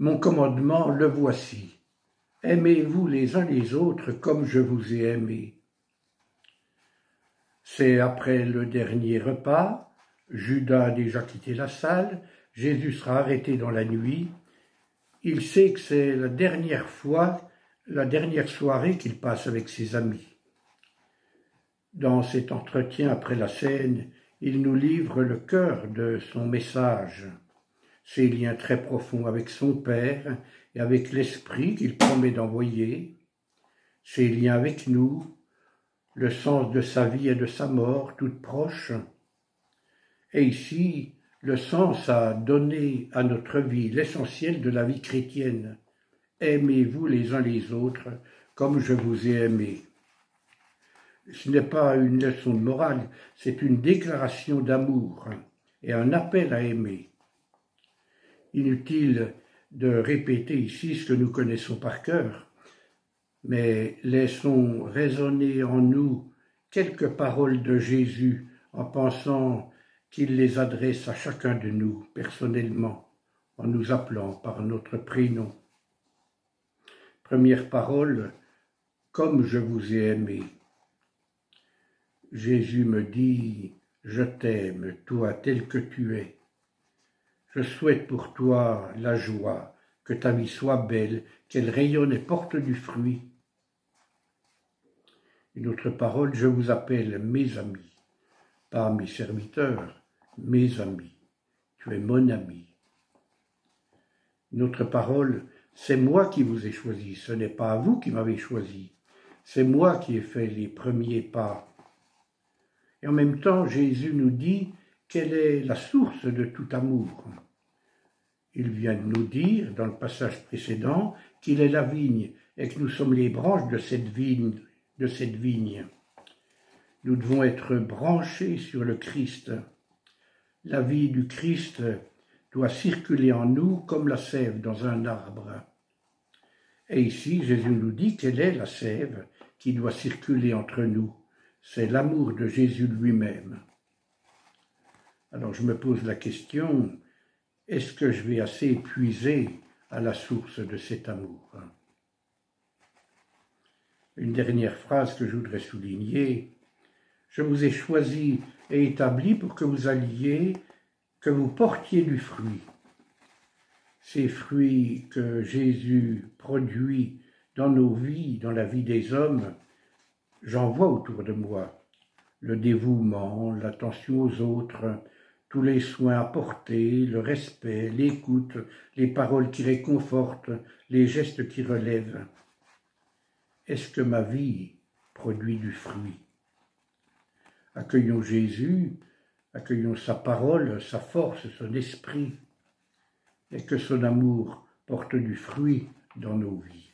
Mon commandement, le voici. Aimez-vous les uns les autres comme je vous ai aimé. C'est après le dernier repas, Judas a déjà quitté la salle, Jésus sera arrêté dans la nuit. Il sait que c'est la dernière fois, la dernière soirée qu'il passe avec ses amis. Dans cet entretien après la scène, il nous livre le cœur de son message, ses liens très profonds avec son Père et avec l'Esprit qu'il promet d'envoyer, ses liens avec nous, le sens de sa vie et de sa mort toute proche, et ici le sens à donner à notre vie, l'essentiel de la vie chrétienne. Aimez-vous les uns les autres comme je vous ai aimé. Ce n'est pas une leçon de morale, c'est une déclaration d'amour et un appel à aimer. Inutile de répéter ici ce que nous connaissons par cœur, mais laissons résonner en nous quelques paroles de Jésus en pensant qu'il les adresse à chacun de nous personnellement, en nous appelant par notre prénom. Première parole, comme je vous ai aimé. Jésus me dit, je t'aime, toi tel que tu es. Je souhaite pour toi la joie, que ta vie soit belle, qu'elle rayonne et porte du fruit. Une autre parole, je vous appelle mes amis, pas mes serviteurs, mes amis. Tu es mon ami. Une autre parole, c'est moi qui vous ai choisi, ce n'est pas vous qui m'avez choisi, c'est moi qui ai fait les premiers pas. Et en même temps, Jésus nous dit quelle est la source de tout amour? Il vient de nous dire, dans le passage précédent, qu'il est la vigne et que nous sommes les branches de cette vigne. De cette vigne. Nous devons être branchés sur le Christ. La vie du Christ doit circuler en nous comme la sève dans un arbre. Et ici, Jésus nous dit quelle est la sève qui doit circuler entre nous. C'est l'amour de Jésus lui-même. Alors je me pose la question, est-ce que je vais assez épuiser à la source de cet amour Une dernière phrase que je voudrais souligner, je vous ai choisi et établi pour que vous alliez, que vous portiez du fruit. Ces fruits que Jésus produit dans nos vies, dans la vie des hommes, j'en vois autour de moi. Le dévouement, l'attention aux autres, tous les soins apportés, le respect, l'écoute, les paroles qui réconfortent, les gestes qui relèvent. Est-ce que ma vie produit du fruit? Accueillons Jésus, accueillons sa parole, sa force, son esprit, et que son amour porte du fruit dans nos vies.